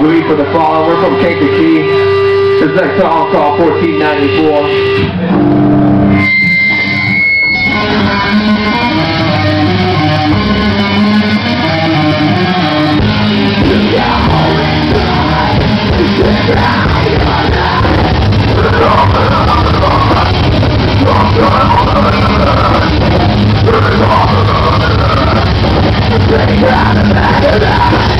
Rooting for the Fallen. We're from Kankakee. This next song called 1494. Take out of